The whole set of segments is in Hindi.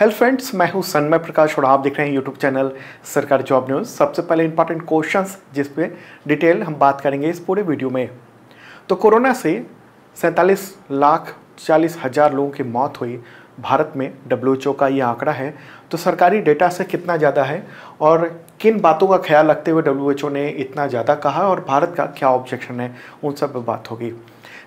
हेलो फ्रेंड्स मैं हूँ सन्मय प्रकाश और आप देख रहे हैं यूट्यूब चैनल सरकारी जॉब न्यूज़ सबसे पहले इंपॉर्टेंट क्वेश्चंस जिस पे डिटेल हम बात करेंगे इस पूरे वीडियो में। तो कोरोना से सैंतालीस लाख चालीस हज़ार लोगों की मौत हुई। भारत में डब्ल्यूएचओ का ये आंकड़ा है। तो सरकारी डेटा से कितना ज़्यादा है और किन बातों का ख्याल रखते हुए WHO ने इतना ज़्यादा कहा और भारत का क्या ऑब्जेक्शन है, उन सब पर बात होगी।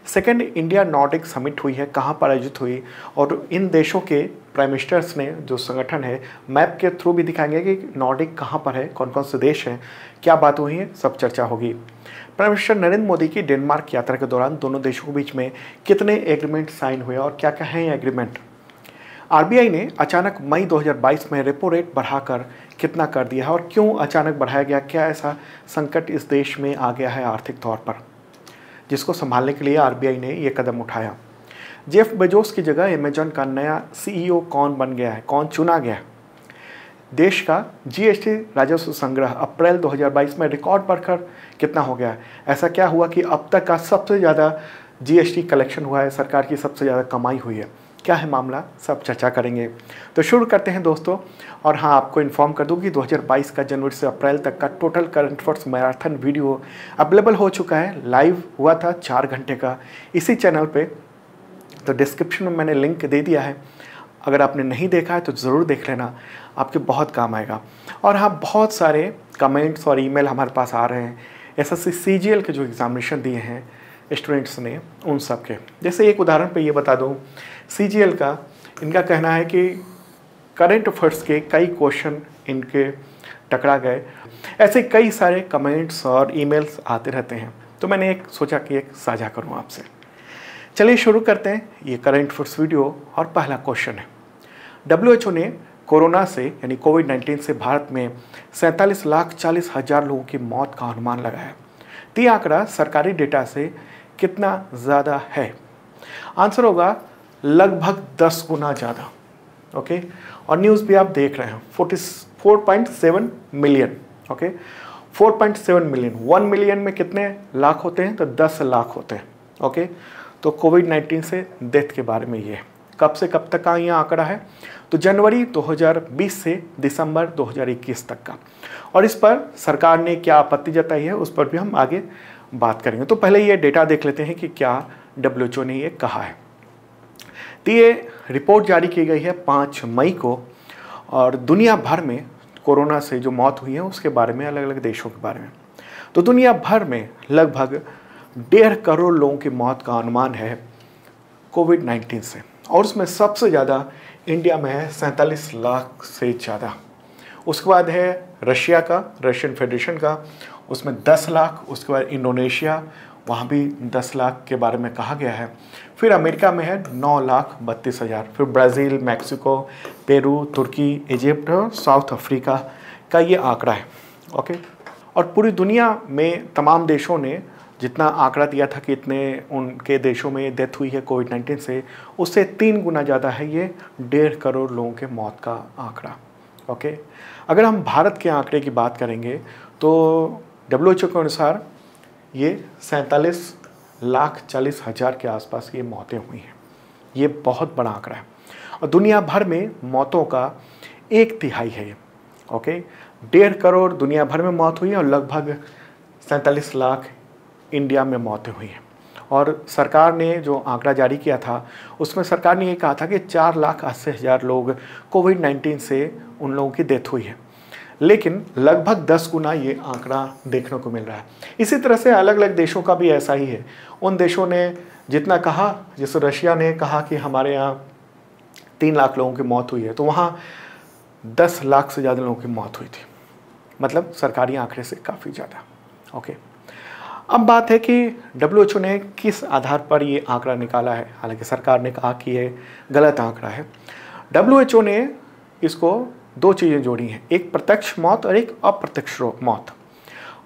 सेकेंड इंडिया नॉर्डिक समिट हुई है, कहाँ पर आयोजित हुई और इन देशों के प्राइम मिनिस्टर्स ने जो संगठन है मैप के थ्रू भी दिखाएँगे कि नॉर्डिक कहाँ पर है कौन कौन से देश हैं, क्या बात हुई है, सब चर्चा होगी। प्राइम मिनिस्टर नरेंद्र मोदी की डेनमार्क यात्रा के दौरान दोनों देशों के बीच में कितने एग्रीमेंट साइन हुए और क्या क्या हैं एग्रीमेंट आरबीआई ने अचानक मई 2022 में रेपो रेट बढ़ाकर कितना कर दिया है और क्यों अचानक बढ़ाया गया, क्या ऐसा संकट इस देश में आ गया है आर्थिक तौर पर? जिसको संभालने के लिए आरबीआई ने ये कदम उठाया। जेफ बेजोस की जगह अमेजॉन का नया सीईओ कौन बन गया है? कौन चुना गया है? देश का जीएसटी राजस्व संग्रह अप्रैल 2022 में रिकॉर्ड बढ़कर कितना हो गया है? ऐसा क्या हुआ कि अब तक का सबसे ज़्यादा जीएसटी कलेक्शन हुआ है? सरकार की सबसे ज़्यादा कमाई हुई है। क्या है मामला? सब चर्चा करेंगे। तो शुरू करते हैं दोस्तों, और हाँ आपको इन्फॉर्म कर दूँ कि 2022 का जनवरी से अप्रैल तक का total current affairs marathon video available हो चुका है। लाइव हुआ था चार घंटे का। इसी चैनल पे तो डिस्क्रिप्शन में मैंने लिंक दे दिया है। अगर आपने नहीं देखा है तो ज़रूर देख लेना। आपके बहुत काम आएगा। और हाँ बहुत सारे कमेंट्स और ईमेल हमारे पास आ रहे हैं। एस एस सी के जो एग्ज़ामिनेशन दिए हैं स्टूडेंट्स ने, उन सब के जैसे एक उदाहरण पे ये बता दूँ। सी का, इनका कहना है कि करेंट अफेयर्स के कई क्वेश्चन इनके टकरा गए। ऐसे कई सारे कमेंट्स और ईमेल्स आते रहते हैं। तो मैंने एक सोचा कि एक साझा करूँ आपसे। चलिए शुरू करते हैं ये करंट अफेयर्स वीडियो और पहला क्वेश्चन है। डब्ल्यूएचओ ने कोरोना से, यानी कोविड 19 से भारत में सैंतालीस लाख चालीस हज़ार लोगों की मौत का अनुमान लगाया तो ये आंकड़ा सरकारी डेटा से कितना ज़्यादा है? आंसर होगा लगभग दस गुना ज़्यादा ओके और न्यूज़ भी आप देख रहे हैं forty four point seven million okay four point seven million one million में कितने लाख होते हैं? तो दस लाख होते हैं ओके तो कोविड नाइन्टीन से डेथ के बारे में ये कब से कब तक का ये आंकड़ा है? तो जनवरी 2020 से दिसंबर 2021 तक का। और इस पर सरकार ने क्या आपत्ति जताई है, उस पर भी हम आगे बात करेंगे। तो पहले ये डेटा देख लेते हैं कि क्या डब्ल्यूएचओ ने ये कहा है। तो ये रिपोर्ट जारी की गई है पाँच मई को, और दुनिया भर में कोरोना से जो मौत हुई है, उसके बारे में अलग अलग देशों के बारे में। तो दुनिया भर में लगभग डेढ़ करोड़ लोगों की मौत का अनुमान है कोविड नाइन्टीन से। और उसमें सबसे ज़्यादा इंडिया में है, सैंतालीस लाख से ज़्यादा। उसके बाद है रशिया का, रशियन फेडरेशन का, उसमें 10 लाख, उसके बाद इंडोनेशिया, वहाँ भी 10 लाख के बारे में कहा गया है। फिर अमेरिका में है नौ लाख बत्तीस हज़ार। फिर ब्राज़ील, मैक्सिको, पेरू, तुर्की, इजिप्ट और साउथ अफ्रीका का ये आंकड़ा है। ओके? और पूरी दुनिया में तमाम देशों ने जितना आंकड़ा दिया था कि इतने उनके देशों में डेथ हुई है कोविड नाइन्टीन से, उससे तीन गुना ज़्यादा है ये डेढ़ करोड़ लोगों के मौत का आंकड़ा ओके अगर हम भारत के आंकड़े की बात करेंगे तो डब्ल्यूएचओ के अनुसार ये सैंतालीस लाख चालीस हज़ार के आसपास ये मौतें हुई हैं। ये बहुत बड़ा आंकड़ा है। और दुनिया भर में मौतों का एक तिहाई है ये ओके डेढ़ करोड़ दुनिया भर में मौत हुई है और लगभग सैंतालीस लाख इंडिया में मौतें हुई हैं। और सरकार ने जो आंकड़ा जारी किया था, उसमें सरकार ने ये कहा था कि चार लाख अस्सी हज़ार लोग कोविड नाइन्टीन से उन लोगों की डेथ हुई है। लेकिन लगभग दस गुना ये आंकड़ा देखने को मिल रहा है। इसी तरह से अलग अलग देशों का भी ऐसा ही है। उन देशों ने जितना कहा, जैसे रशिया ने कहा कि हमारे यहाँ तीन लाख लोगों की मौत हुई है तो वहाँ दस लाख से ज़्यादा लोगों की मौत हुई थी। मतलब सरकारी आंकड़े से काफ़ी ज़्यादा। ओके। अब बात है कि डब्ल्यूएचओ ने किस आधार पर ये आंकड़ा निकाला है? हालाँकि सरकार ने कहा कि ये गलत आंकड़ा है। डब्ल्यू ने इसको दो चीज़ें जोड़ी हैं, एक प्रत्यक्ष मौत और एक अप्रत्यक्ष मौत।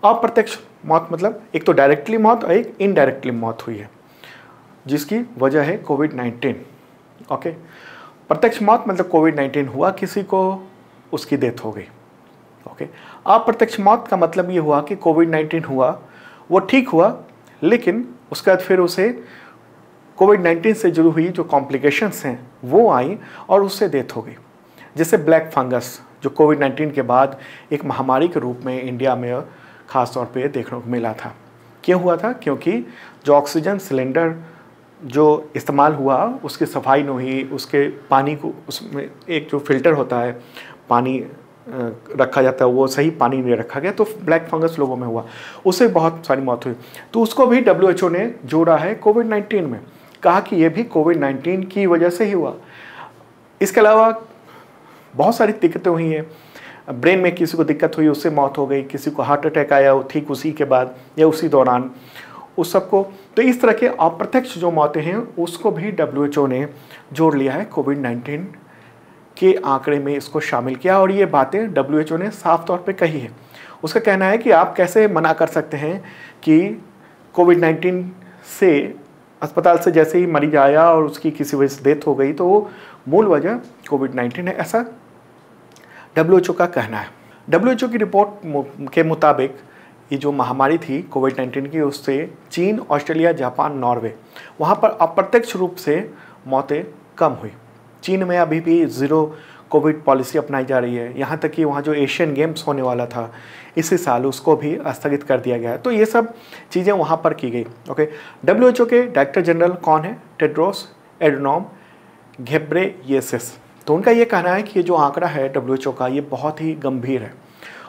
अप्रत्यक्ष मौत मतलब एक तो डायरेक्टली मौत और एक इनडायरेक्टली मौत हुई है, जिसकी वजह है कोविड नाइन्टीन ओके प्रत्यक्ष मौत मतलब कोविड नाइन्टीन हुआ, किसी को उसकी डेथ हो गई ओके अप्रत्यक्ष मौत का मतलब ये हुआ कि कोविड नाइन्टीन हुआ वो ठीक हुआ, लेकिन उसके बाद फिर उसे कोविड नाइन्टीन से जुड़ी हुई जो कॉम्प्लिकेशंस हैं, वो आई और उससे डेथ हो गई। जैसे ब्लैक फंगस जो कोविड 19 के बाद एक महामारी के रूप में इंडिया में ख़ास तौर पे देखने को मिला था। क्यों हुआ था? क्योंकि जो ऑक्सीजन सिलेंडर जो इस्तेमाल हुआ, उसकी सफ़ाई नहीं हुई, उसके पानी को उसमें एक जो फ़िल्टर होता है, पानी रखा जाता है, वो सही पानी नहीं रखा गया तो ब्लैक फंगस लोगों में हुआ। उससे बहुत सारी मौत हुई। तो उसको भी डब्ल्यूएचओ ने जोड़ा है कोविड नाइन्टीन में। कहा कि ये भी कोविड नाइन्टीन की वजह से ही हुआ। इसके अलावा बहुत सारी दिक्कतें हुई हैं। ब्रेन में किसी को दिक्कत हुई, उससे मौत हो गई, किसी को हार्ट अटैक आया ठीक उसी के बाद या उसी दौरान। उस सबको तो इस तरह के अप्रत्यक्ष जो मौतें हैं, उसको भी डब्ल्यूएचओ ने जोड़ लिया है कोविड नाइन्टीन के आंकड़े में इसको शामिल किया और ये बातें डब्ल्यू ने साफ़ तौर पर कही है। उसका कहना है कि आप कैसे मना कर सकते हैं कि कोविड नाइन्टीन से अस्पताल से जैसे ही मरीज़ आया और उसकी किसी वजह से डेथ हो गई तो मूल वजह कोविड नाइन्टीन है, ऐसा डब्ल्यू का कहना है। डब्ल्यू की रिपोर्ट के मुताबिक ये जो महामारी थी कोविड नाइन्टीन की, उससे चीन, ऑस्ट्रेलिया, जापान, नॉर्वे, वहाँ पर अप्रत्यक्ष रूप से मौतें कम हुई। चीन में अभी भी ज़ीरो कोविड पॉलिसी अपनाई जा रही है। यहाँ तक कि वहाँ जो एशियन गेम्स होने वाला था, इसी साल उसको भी स्थगित कर दिया गया है। तो ये सब चीज़ें वहाँ पर की गई, ओके? डब्ल्यू एच ओ के डायरेक्टर जनरल कौन है? टेड्रोस एडनोम घेब्रे येसिस तो उनका ये कहना है कि ये जो आंकड़ा है डब्ल्यू एच ओ का, ये बहुत ही गंभीर है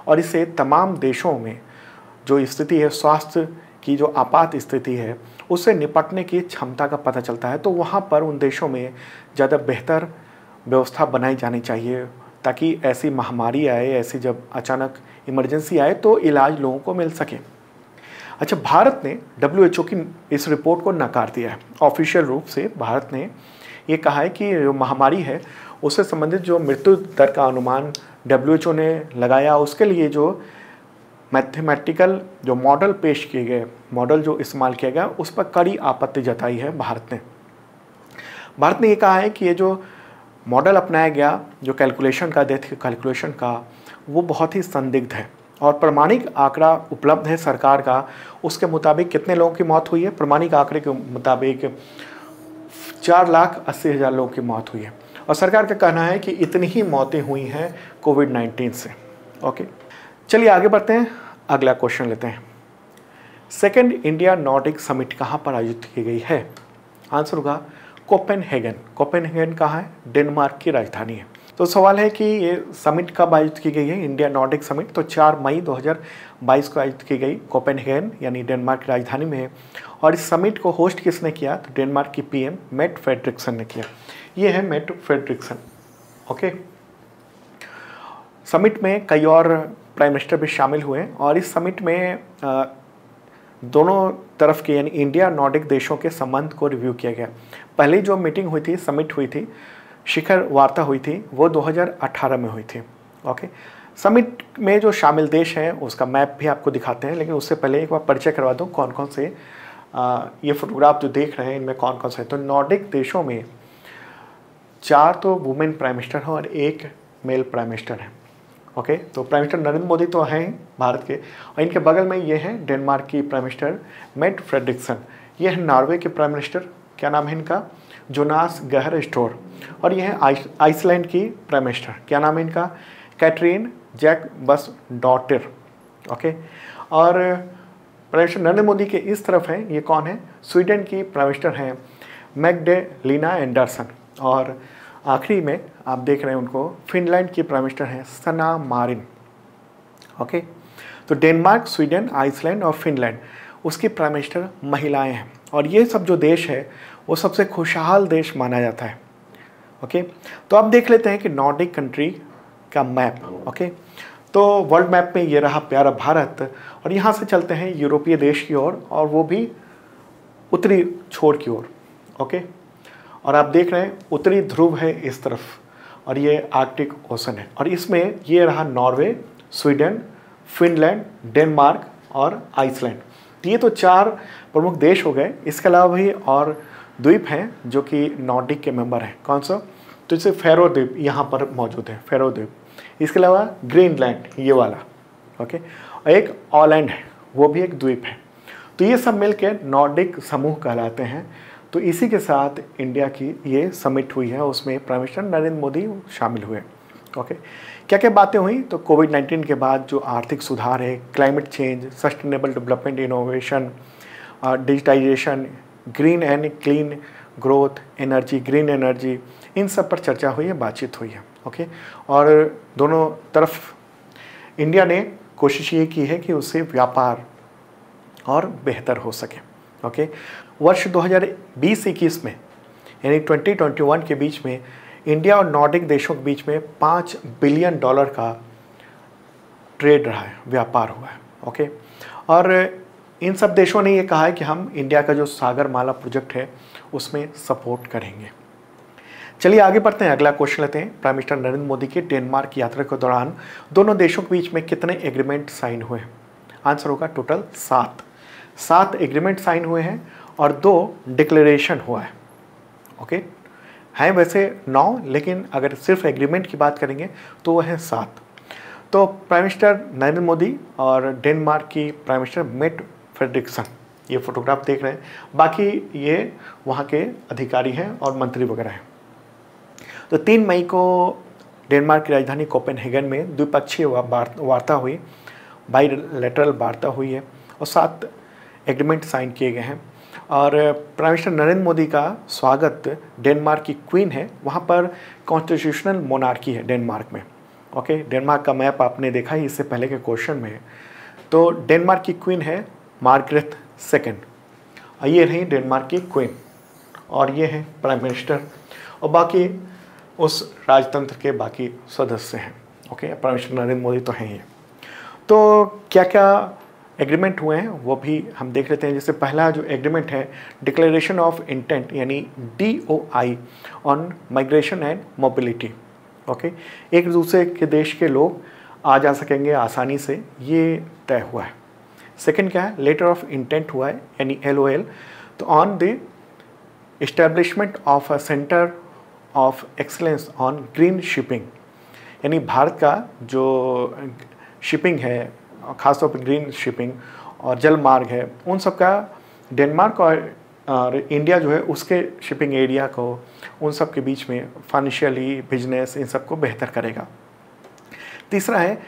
और इससे तमाम देशों में जो स्थिति है, स्वास्थ्य की जो आपात स्थिति है उससे निपटने की क्षमता का पता चलता है। तो वहाँ पर उन देशों में ज़्यादा बेहतर व्यवस्था बनाई जानी चाहिए, ताकि ऐसी महामारी आए, ऐसी जब अचानक इमरजेंसी आए तो इलाज लोगों को मिल सके। अच्छा भारत ने डब्ल्यू की इस रिपोर्ट को नकार दिया है। ऑफिशियल रूप से भारत ने ये कहा है कि जो महामारी है, उससे संबंधित जो मृत्यु दर का अनुमान डब्ल्यूएचओ ने लगाया, उसके लिए जो मैथमेटिकल जो मॉडल पेश किए गए, मॉडल जो इस्तेमाल किया गया, उस पर कड़ी आपत्ति जताई है भारत ने। भारत ने ये कहा है कि ये जो मॉडल अपनाया गया, जो कैलकुलेशन का डेथ कैलकुलेशन का, वो बहुत ही संदिग्ध है और प्रमाणिक आंकड़ा उपलब्ध है सरकार का। उसके मुताबिक कितने लोगों की मौत हुई है? प्रमाणिक आंकड़े के मुताबिक चार लाख अस्सी हज़ार लोगों की मौत हुई है। और सरकार का कहना है कि इतनी ही मौतें हुई हैं कोविड नाइन्टीन से। ओके? चलिए आगे बढ़ते हैं, अगला क्वेश्चन लेते हैं। सेकेंड इंडिया नॉर्डिक समिट कहाँ पर आयोजित की गई है? आंसर होगा कोपेनहेगन कोपेनहेगन कहाँ है? डेनमार्क की राजधानी है। तो सवाल है कि ये समिट कब आयोजित की गई है? इंडिया नॉर्डिक समिट तो 4 मई 2022 को आयोजित की गई। कोपेनहेगन यानी डेनमार्क की राजधानी में है। और इस समिट को होस्ट किसने किया? तो डेनमार्क की पीएम मेट फेडरिक्सन ने किया। ये है मेट फेडरिक्सन ओके समिट में कई और प्राइम मिनिस्टर भी शामिल हुए और इस समिट में दोनों तरफ़ के यानी इंडिया नॉर्डिक देशों के संबंध को रिव्यू किया गया। पहली जो मीटिंग हुई थी समिट हुई थी शिखर वार्ता हुई थी वो 2018 में हुई थी। ओके समिट में जो शामिल देश हैं उसका मैप भी आपको दिखाते हैं लेकिन उससे पहले एक बार परिचय करवा दूँ कौन कौन से आ, ये फोटोग्राफ जो देख रहे हैं इनमें कौन कौन से हैं? तो नॉर्डिक देशों में चार तो वुमेन प्राइम मिनिस्टर हैं और एक मेल प्राइम मिनिस्टर हैं। ओके तो प्राइम मिनिस्टर नरेंद्र मोदी तो हैं भारत के। और इनके बगल में ये हैं डेनमार्क की प्राइम मिनिस्टर मेट फ्रेडरिक्सन ये हैं नॉर्वे के प्राइम मिनिस्टर क्या नाम है इनका? जोनास गहर स्टोर और ये है आइसलैंड की प्राइम मिनिस्टर क्या नाम है इनका? Katrin Jakobsdottir okay और प्राइम मिनिस्टर नरेंद्र मोदी के इस तरफ़ हैं, ये कौन है? स्वीडन की प्राइम मिनिस्टर हैं मैकडे लीना एंडरसन और आखिरी में आप देख रहे हैं उनको फिनलैंड की प्राइम मिनिस्टर हैं सना मारिन ओके तो डेनमार्क स्वीडन आइसलैंड और फिनलैंड उसकी प्राइम मिनिस्टर महिलाएँ हैं। और ये सब जो देश है वो सबसे खुशहाल देश माना जाता है ओके तो अब देख लेते हैं कि नॉर्डिक कंट्री का मैप ओके तो वर्ल्ड मैप में ये रहा प्यारा भारत और यहाँ से चलते हैं यूरोपीय देश की ओर और, वो भी उत्तरी छोर की ओर ओके और आप देख रहे हैं उत्तरी ध्रुव है इस तरफ़ और ये आर्कटिक ओशन है। और इसमें ये रहा नॉर्वे, स्वीडन, फिनलैंड, डेनमार्क और आइसलैंड। ये तो चार प्रमुख देश हो गए। इसके अलावा भी और द्वीप हैं जो कि नॉर्डिक के मेंबर हैं। कौन सा? तो जैसे फेरो द्वीप यहाँ पर मौजूद है, फेरो द्वीप। इसके अलावा ग्रीनलैंड, ये वाला, ओके? और एक ऑलैंड है, वो भी एक द्वीप है। तो ये सब मिलकर नॉर्डिक समूह कहलाते हैं। तो इसी के साथ इंडिया की ये समिट हुई है, उसमें प्राइम मिनिस्टर नरेंद्र मोदी शामिल हुए। ओके क्या क्या बातें हुई? तो कोविड 19 के बाद जो आर्थिक सुधार है climate change sustainable development innovation digitization green and clean growth energy green energy इन सब पर चर्चा हुई है, बातचीत हुई है। ओके और दोनों तरफ़ इंडिया ने कोशिश ये की है कि उससे व्यापार और बेहतर हो सके। ओके वर्ष 2020-21 में, यानी 2021 के बीच में, इंडिया और नॉर्डिक देशों के बीच में पाँच बिलियन डॉलर का ट्रेड रहा है, व्यापार हुआ है, ओके? और इन सब देशों ने ये कहा है कि हम इंडिया का जो सागर माला प्रोजेक्ट है, उसमें सपोर्ट करेंगे। चलिए आगे बढ़ते हैं, अगला क्वेश्चन लेते हैं। प्राइम मिनिस्टर नरेंद्र मोदी की डेनमार्क यात्रा के दौरान दोनों देशों के बीच में कितने एग्रीमेंट साइन हुए हैं? आंसर होगा टोटल सात। सात एग्रीमेंट साइन हुए हैं और दो डिक्लेरेशन हुआ है। ओके? हैं वैसे नौ, लेकिन अगर सिर्फ़ एग्रीमेंट की बात करेंगे तो वह हैं सात। तो प्राइम मिनिस्टर नरेंद्र मोदी और डेनमार्क की प्राइम मिनिस्टर मेट फेडरिक्सन ये फोटोग्राफ देख रहे हैं। बाकी ये वहाँ के अधिकारी हैं और मंत्री वगैरह हैं। तो तीन मई को डेनमार्क की राजधानी कोपेनहेगन में द्विपक्षीय वार्ता हुई। बाई लेटरल वार्ता हुई है और सात एग्रीमेंट साइन किए गए हैं। और प्राइम मिनिस्टर नरेंद्र मोदी का स्वागत डेनमार्क की क्वीन है, वहाँ पर कॉन्स्टिट्यूशनल मोनार्की है डेनमार्क में। ओके डेनमार्क का मैप आपने देखा ही इससे पहले के क्वेश्चन में। तो डेनमार्क की क्वीन है मार्गरेट सेकेंड। ये रही डेनमार्क की क्वीन, और ये है प्राइम मिनिस्टर और बाकी उस राजतंत्र के बाकी सदस्य हैं। Okay prime minister Narendra Modi तो हैं ही। तो क्या क्या एग्रीमेंट हुए हैं, वो भी हम देख लेते हैं। जैसे पहला जो एग्रीमेंट है डिक्लेरेशन ऑफ़ इंटेंट यानी D O I on migration and mobility okay एक दूसरे के देश के लोग आ जा सकेंगे आसानी से, ये तय हुआ है। सेकेंड क्या है? लेटर ऑफ़ इंटेंट हुआ है, यानी एल ओ एल तो on the establishment of a centre of excellence on green shipping यानी भारत का जो शिपिंग है खासतौर पर ग्रीन शिपिंग और जल मार्ग है उन सब का डेनमार्क और, और इंडिया जो है उसके शिपिंग एरिया को उन सब के बीच में फाइनेंशियली बिज़नेस इन सबको बेहतर करेगा। तीसरा है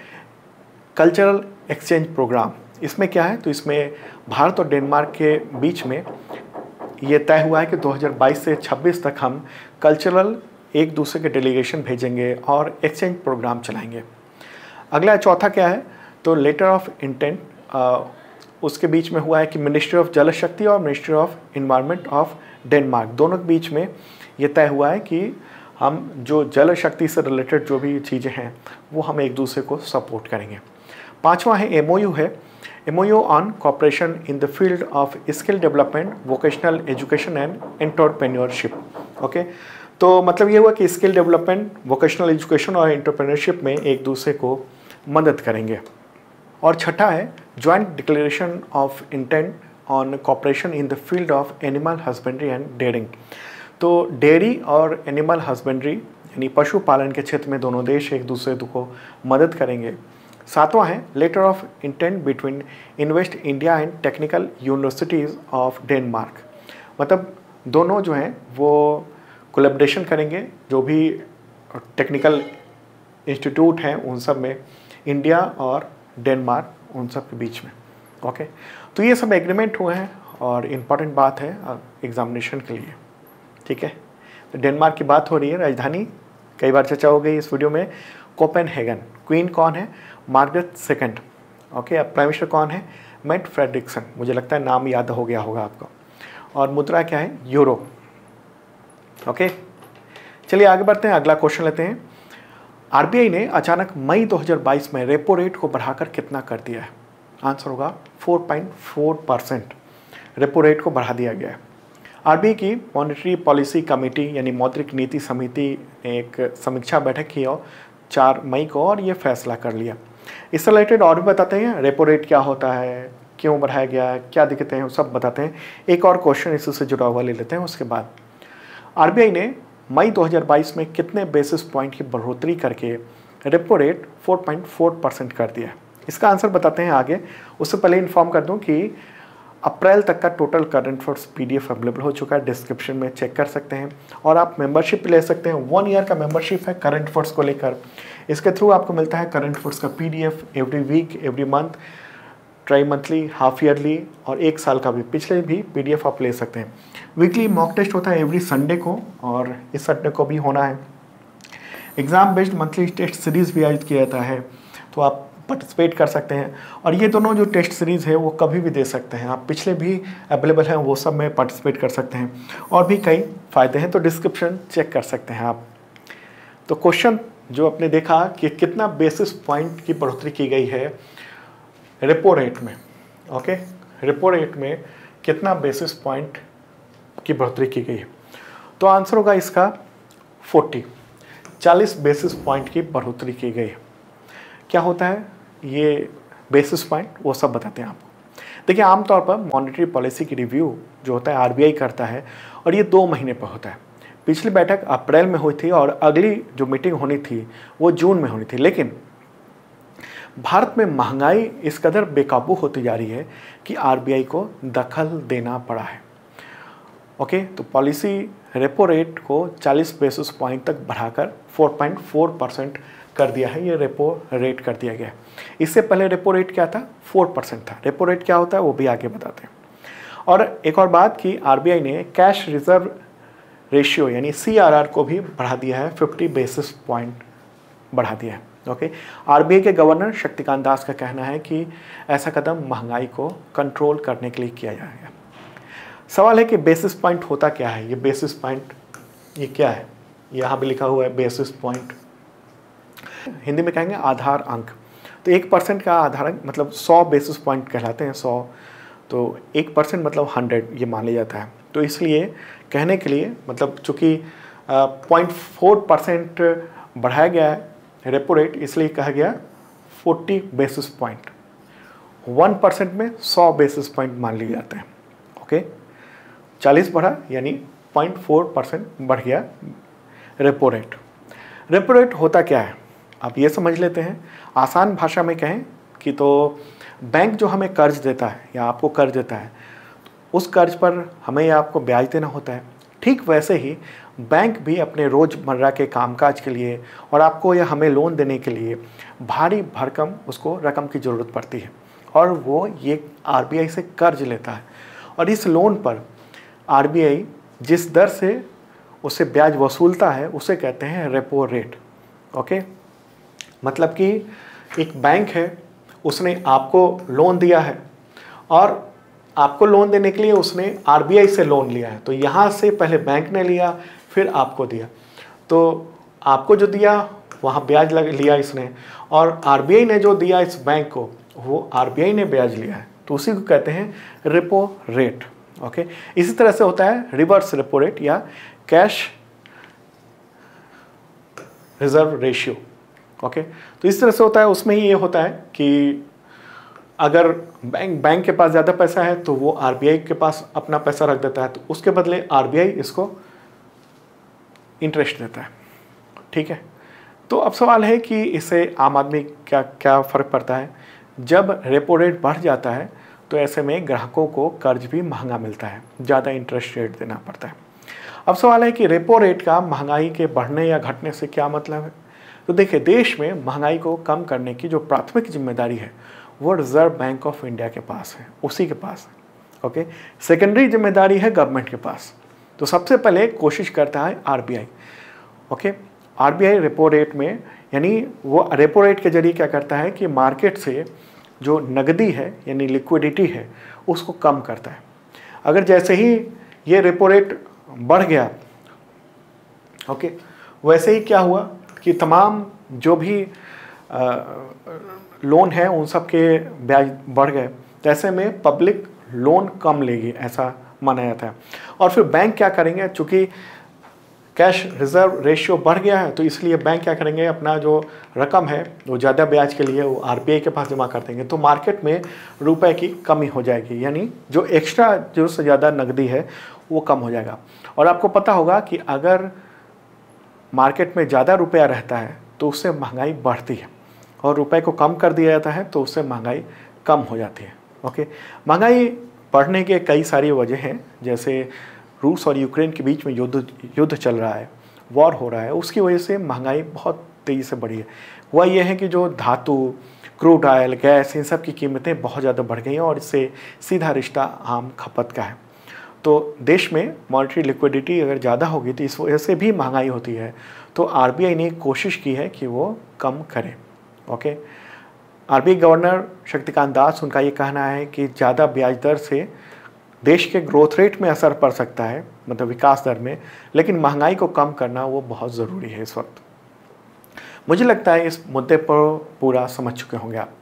कल्चरल एक्सचेंज प्रोग्राम इसमें क्या है? तो इसमें भारत और डेनमार्क के बीच में ये तय हुआ है कि 2022 से 26 तक हम कल्चरल एक दूसरे के डेलीगेशन भेजेंगे और एक्सचेंज प्रोग्राम चलाएँगे। अगला चौथा क्या है? तो लेटर ऑफ़ इंटेंट उसके बीच में हुआ है कि मिनिस्ट्री ऑफ़ जल शक्ति और ministry of environment of Denmark दोनों के बीच में ये तय हुआ है कि हम जो जल शक्ति से रिलेटेड जो भी चीज़ें हैं, वो हम एक दूसरे को सपोर्ट करेंगे। पांचवा है एमओयू है। MOU on cooperation in the field of skill development vocational education and entrepreneurship. Okay तो मतलब ये हुआ कि स्किल डेवलपमेंट वोकेशनल एजुकेशन और एंटरप्रेन्योरशिप में एक दूसरे को मदद करेंगे। और छठा है joint declaration of intent on cooperation in the field of animal husbandry and dairying तो डेयरी और एनिमल हस्बेंड्री, यानी पशुपालन के क्षेत्र में दोनों देश एक दूसरे को मदद करेंगे। सातवां है letter of intent between invest India and technical universities of Denmark मतलब दोनों जो हैं, वो कोलेब्रेशन करेंगे। जो भी टेक्निकल इंस्टीट्यूट हैं, उन सब में इंडिया और डेनमार्क, उन सब के बीच में। ओके तो ये सब एग्रीमेंट हुए हैं और इंपॉर्टेंट बात है एग्जामिनेशन के लिए। ठीक है? तो डेनमार्क की बात हो रही है, राजधानी। कई बार चर्चा हो गई इस वीडियो में। कोपेन हैगन क्वीन कौन है? मार्गरेट सेकंड ओके अब प्राइम मिनिस्टर कौन है? मेट फ्रेडरिक्सन मुझे लगता है नाम याद हो गया होगा आपको। और मुद्रा क्या है? यूरो ओके चलिए आगे बढ़ते हैं, अगला क्वेश्चन लेते हैं। आरबीआई ने अचानक मई 2022 में रेपो रेट को बढ़ाकर कितना कर दिया है? आंसर होगा 4.4 परसेंट। रेपो रेट को बढ़ा दिया गया है। आरबीआई की मॉनेटरी पॉलिसी कमेटी यानी मौद्रिक नीति समिति ने एक समीक्षा बैठक की और चार मई को और ये फैसला कर लिया। इससे रिलेटेड और भी बताते हैं, रेपो रेट क्या होता है, क्यों बढ़ाया गया है, क्या दिक्कतें हैं सब बताते हैं। एक और क्वेश्चन इससे जुड़ा हुआ ले लेते हैं, उसके बाद। आरबीआई ने मई 2022 में कितने बेसिस पॉइंट की बढ़ोतरी करके रेपो रेट 4.4 परसेंट कर दिया है। इसका आंसर बताते हैं आगे। उससे पहले इन्फॉर्म कर दूँ कि अप्रैल तक का total current funds PDF available हो चुका है। डिस्क्रिप्शन में चेक कर सकते हैं। और आप मेंबरशिप ले सकते हैं। वन ईयर का मेंबरशिप है करंट फंड्स को लेकर। इसके थ्रू आपको मिलता है करंट फंड्स का PDF every week every month tri monthly half yearly और एक साल का भी। पिछले भी पीडीएफ आप ले सकते हैं। वीकली मॉक टेस्ट होता है एवरी संडे को, और इस संडे को भी होना है। Exam based monthly test series भी आयोजित किया जाता है तो आप पार्टिसिपेट कर सकते हैं। और ये दोनों जो टेस्ट सीरीज़ है, वो कभी भी दे सकते हैं। आप पिछले भी अवेलेबल हैं, वो सब में पार्टिसिपेट कर सकते हैं। और भी कई फ़ायदे हैं तो डिस्क्रिप्शन चेक कर सकते हैं आप। तो क्वेश्चन जो आपने देखा कि कितना बेसिस पॉइंट की बढ़ोतरी की गई है रेपो रेट में ओके रेपो रेट में कितना बेसिस पॉइंट की बढ़ोतरी की गई है। तो आंसर होगा इसका 40 40 बेसिस पॉइंट की बढ़ोतरी की गई है। क्या होता है? ये बेसिस पॉइंट वो सब बताते हैं आपको। देखिए, आमतौर पर मॉनेटरी पॉलिसी की रिव्यू जो होता है आरबीआई करता है और ये दो महीने पर होता है। पिछली बैठक अप्रैल में हुई थी और अगली जो मीटिंग होनी थी, वो जून में होनी थी। लेकिन भारत में महँगाई इस कदर बेकाबू होती जा रही है कि आरबीआई को दखल देना पड़ा है। ओके तो पॉलिसी रेपो रेट को 40 बेसिस पॉइंट तक बढ़ाकर 4.4 परसेंट कर दिया है, ये रेपो रेट कर दिया गया है। इससे पहले रेपो रेट क्या था? फोर परसेंट था। रेपो रेट क्या होता है? वो भी आगे बताते हैं। और एक और बात कि आरबीआई ने कैश रिज़र्व रेशियो यानी सीआरआर को भी बढ़ा दिया है 50 बेसिस पॉइंट बढ़ा दिया है। ओके आरबीआई के गवर्नर शक्तिकांत दास का कहना है कि ऐसा कदम महँगाई को कंट्रोल करने के लिए किया जाएगा। सवाल है कि बेसिस पॉइंट होता क्या है? ये बेसिस पॉइंट ये क्या है? यहाँ भी लिखा हुआ है बेसिस पॉइंट हिंदी में कहेंगे आधार अंक। तो एक परसेंट का आधार अंक मतलब सौ बेसिस पॉइंट कहलाते हैं, सौ। तो एक परसेंट मतलब हंड्रेड ये मान लिया जाता है। तो इसलिए कहने के लिए मतलब चूँकि पॉइंट फोर परसेंट बढ़ाया गया है रेपो रेट इसलिए कहा गया forty basis point one percent में सौ बेसिस पॉइंट मान लिए जाते हैं। ओके चालीस बढ़ा, यानी पॉइंट फोर परसेंट बढ़ गया रेपो रेट। रेपो रेट होता क्या है? आप ये समझ लेते हैं। आसान भाषा में कहें कि तो बैंक जो हमें कर्ज देता है, या आपको कर्ज देता है, उस कर्ज पर हमें या आपको ब्याज देना होता है। ठीक वैसे ही बैंक भी अपने रोज़मर्रा के कामकाज के लिए और आपको या हमें लोन देने के लिए भारी भरकम उसको रकम की ज़रूरत पड़ती है। और वो ये आरबीआई से कर्ज लेता है। और इस लोन पर आरबीआई जिस दर से उसे ब्याज वसूलता है, उसे कहते हैं रेपो रेट। ओके? मतलब कि एक बैंक है, उसने आपको लोन दिया है और आपको लोन देने के लिए उसने आरबीआई से लोन लिया है। तो यहाँ से पहले बैंक ने लिया, फिर आपको दिया। तो आपको जो दिया, वहाँ ब्याज लग, लिया इसने और आरबीआई ने जो दिया इस बैंक को, वो आरबीआई ने ब्याज लिया है। तो उसी को कहते हैं रेपो रेट। ओके इसी तरह से होता है रिवर्स रेपो रेट या कैश रिज़र्व रेशियो ओके तो इस तरह से होता है, उसमें ही ये होता है कि अगर बैंक बैंक के पास ज़्यादा पैसा है तो वो आरबीआई के पास अपना पैसा रख देता है तो उसके बदले आरबीआई इसको इंटरेस्ट देता है। ठीक है? तो अब सवाल है कि इसे आम आदमी क्या क्या फ़र्क पड़ता है? जब रेपो रेट बढ़ जाता है तो ऐसे में ग्राहकों को कर्ज भी महँगा मिलता है, ज़्यादा इंटरेस्ट रेट देना पड़ता है। अब सवाल है कि रेपो रेट का महँगाई के बढ़ने या घटने से क्या मतलब है? तो देखिए, देश में महँगाई को कम करने की जो प्राथमिक ज़िम्मेदारी है, वो रिज़र्व बैंक ऑफ़ इंडिया के पास है, उसी के पास है ओके सेकेंडरी ज़िम्मेदारी है गवर्नमेंट के पास। तो सबसे पहले कोशिश करता है RBI okay RBI repo rate में, यानी वो रेपो रेट के ज़रिए क्या करता है कि मार्केट से जो नगदी है यानी लिक्विडिटी है उसको कम करता है। अगर जैसे ही ये रेपो रेट बढ़ गया ओके वैसे ही क्या हुआ कि तमाम जो भी आ, लोन है उन सब के ब्याज बढ़ गए। तो ऐसे में पब्लिक लोन कम लेगी ऐसा माना जाता है। और फिर बैंक क्या करेंगे? चूँकि कैश रिज़र्व रेशियो बढ़ गया है तो इसलिए बैंक क्या करेंगे, अपना जो रकम है, वो ज़्यादा ब्याज के लिए वो आरबीआई के पास जमा कर देंगे तो मार्केट में रुपए की कमी हो जाएगी, यानी जो एक्स्ट्रा ज़रूरत से ज़्यादा नकदी है, वो कम हो जाएगा। और आपको पता होगा कि अगर मार्केट में ज़्यादा रुपया रहता है तो उससे महँगाई बढ़ती है, और रुपए को कम कर दिया जाता है तो उससे महँगाई कम हो जाती है ओके महँगाई बढ़ने के कई सारी वजह हैं, जैसे रूस और यूक्रेन के बीच में युद्ध युद्ध चल रहा है, वॉर हो रहा है, उसकी वजह से महँगाई बहुत तेज़ी से बढ़ी है। वह यह है कि जो धातु, क्रूड ऑयल गैस, इन सब की कीमतें बहुत ज़्यादा बढ़ गई हैं और इससे सीधा रिश्ता आम खपत का है। तो देश में मॉनिटरी लिक्विडिटी अगर ज़्यादा होगी तो इस वजह से भी महँगाई होती है। तो आरबीआई ने कोशिश की है कि वो कम करें, okay? RBI governor Shaktikanta Das, उनका ये कहना है कि ज़्यादा ब्याज दर से देश के ग्रोथ रेट में असर पड़ सकता है मतलब विकास दर में, लेकिन महँगाई को कम करना वो बहुत ज़रूरी है इस वक्त। मुझे लगता है इस मुद्दे पर पूरा समझ चुके होंगे आप।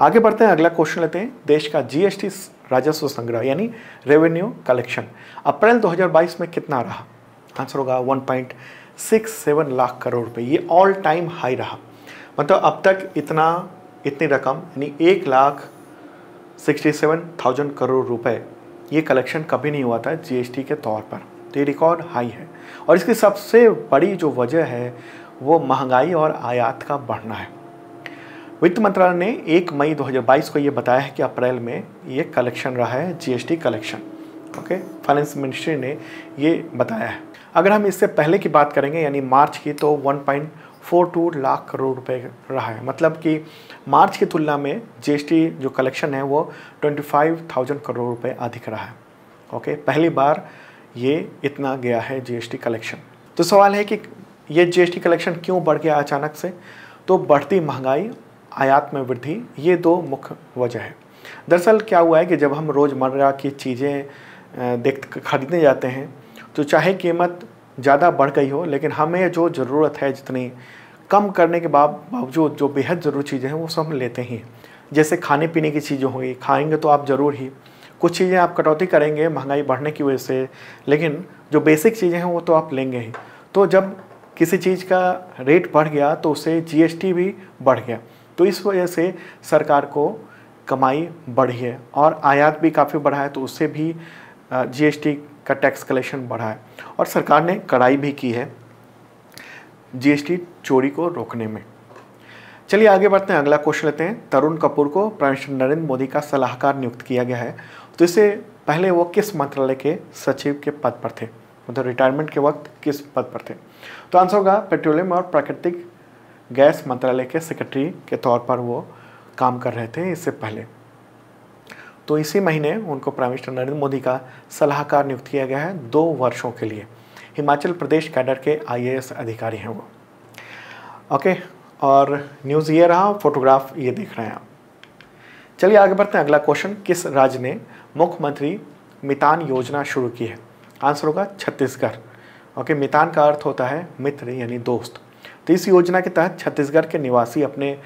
आगे बढ़ते हैं, अगला क्वेश्चन लेते हैं। देश का जीएसटी राजस्व संग्रह, यानी रेवेन्यू कलेक्शन अप्रैल 2022 में कितना रहा? आंसर होगा 1.67 लाख करोड़ रुपये ये ऑल टाइम हाई रहा। मतलब अब तक इतना, इतनी रकम, यानी एक lakh sixty seven thousand crore रुपए ये कलेक्शन कभी नहीं हुआ था जीएसटी के तौर पर। तो ये रिकॉर्ड हाई है। और इसकी सबसे बड़ी जो वजह है, वो महँगाई और आयात का बढ़ना है। वित्त मंत्रालय ने 1 मई 2022 को ये बताया है कि अप्रैल में ये कलेक्शन रहा है GST collection okay finance ministry ने ये बताया है। अगर हम इससे पहले की बात करेंगे, यानी मार्च की तो 1.42 लाख करोड़ रुपए रहा है। मतलब कि मार्च की तुलना में जीएसटी जो कलेक्शन है वो 25,000 करोड़ रुपए अधिक रहा है। ओके पहली बार ये इतना गया है जीएसटी कलेक्शन तो सवाल है कि ये जीएसटी कलेक्शन क्यों बढ़ गया अचानक से? तो बढ़ती महँगाई आयात में वृद्धि ये दो मुख्य वजह है। दरअसल क्या हुआ है कि जब हम रोज़मर्रा की चीज़ें देख खरीदने जाते हैं तो चाहे कीमत ज़्यादा बढ़ गई हो, लेकिन हमें जो ज़रूरत है जितनी कम करने के बावजूद जो बेहद ज़रूरी चीज़ें हैं, वो सब हम लेते ही। जैसे खाने पीने की चीज़ें होंगी, खाएँगे तो आप ज़रूर ही। कुछ चीज़ें आप कटौती करेंगे महँगाई बढ़ने की वजह से, लेकिन जो बेसिक चीज़ें हैं, वो तो आप लेंगे ही। तो जब किसी चीज़ का रेट बढ़ गया तो उससे जीएसटी भी बढ़ गया। तो इस वजह से सरकार को कमाई बढ़ी है, और आयात भी काफ़ी बढ़ा है तो उससे भी जीएसटी का टैक्स कलेक्शन बढ़ा है। और सरकार ने कड़ाई भी की है जीएसटी चोरी को रोकने में। चलिए आगे बढ़ते हैं, अगला क्वेश्चन लेते हैं। तरुण कपूर को प्राइम नरेंद्र मोदी का सलाहकार नियुक्त किया गया है। तो इससे पहले वो किस मंत्रालय के सचिव के पद पर थे? मतलब रिटायरमेंट के वक्त किस पद पर थे? तो आंसर होगा पेट्रोलियम और प्राकृतिक गैस मंत्रालय के सेक्रेटरी के तौर पर वो काम कर रहे थे इससे पहले। तो इसी महीने उनको प्राइम मिनिस्टर नरेंद्र मोदी का सलाहकार नियुक्त किया गया है, दो वर्षों के लिए। हिमाचल प्रदेश कैडर के आईएएस अधिकारी हैं वो। ओके, और न्यूज़ ये रहा, फोटोग्राफ ये देख रहे हैं आप। चलिए आगे बढ़ते हैं, अगला क्वेश्चन, किस राज्य ने मुख्यमंत्री मितान योजना शुरू की है? आंसर होगा छत्तीसगढ़। ओके, मितान का अर्थ होता है मित्र यानी दोस्त। तो इस योजना के तहत छत्तीसगढ़ के निवासी अपने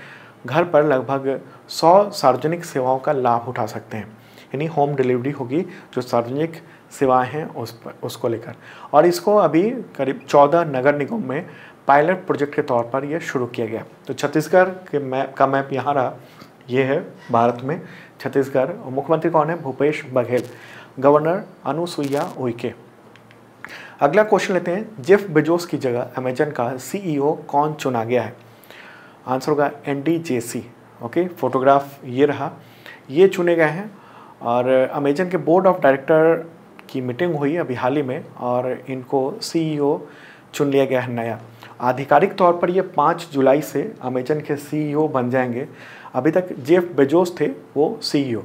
घर पर लगभग 100 सार्वजनिक सेवाओं का लाभ उठा सकते हैं। यानी होम डिलीवरी होगी, जो सार्वजनिक सेवाएँ हैं उस पर, उसको लेकर। और इसको अभी करीब 14 नगर निगम में पायलट प्रोजेक्ट के तौर पर यह शुरू किया गया। तो छत्तीसगढ़ के मैप का मैप यहाँ रहा, ये है भारत में। छत्तीसगढ़ मुख्यमंत्री कौन है? भूपेश बघेल। गवर्नर अनुसुईया उइके। अगला क्वेश्चन लेते हैं। जेफ बेजोस की जगह अमेजन का सीईओ e कौन चुना गया है? आंसर होगा N D J C okay photograph ये रहा। ये चुने गए हैं और अमेजन के बोर्ड ऑफ़ डायरेक्टर की मीटिंग हुई अभी हाल ही में और इनको सीईओ e चुन लिया गया है नया। आधिकारिक तौर पर ये पाँच जुलाई से अमेजन के सीईओ बन जाएँगे। अभी तक जेफ बेजोस थे, वो सीईओ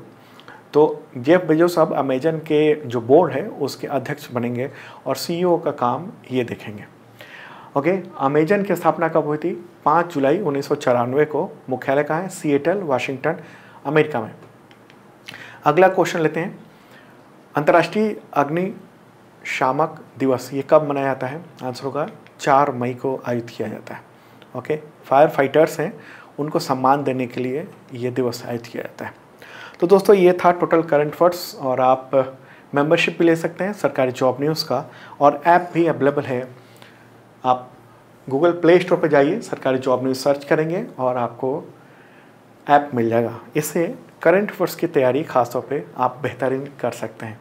तो जेफ बेजोस अब अमेजन के जो बोर्ड है, उसके अध्यक्ष बनेंगे और सीईओ का काम ये देखेंगे। ओके, अमेजन की स्थापना कब हुई थी? पाँच जुलाई उन्नीस सौ चौरानवे को। मुख्यालय कहाँ है? सीएटल, वाशिंगटन, अमेरिका में। अगला क्वेश्चन लेते हैं। अंतर्राष्ट्रीय अग्नि शामक दिवस, ये कब मनाया जाता है? आंसर होगा, चार मई को आयोजित किया जाता है। ओके फायर फाइटर्स हैं, उनको सम्मान देने के लिए ये दिवस आयोजित किया जाता है। तो दोस्तों, ये था टोटल करंट फर्ड्स और आप मेंबरशिप भी ले सकते हैं, सरकारी जॉब न्यूज़ का, और ऐप भी अवेलेबल है। आप गूगल प्ले स्टोर पर जाइए, सरकारी जॉब न्यूज़ सर्च करेंगे और आपको ऐप मिल जाएगा। इससे करंट अफेयर्स की तैयारी खासतौर पे आप बेहतरीन कर सकते हैं।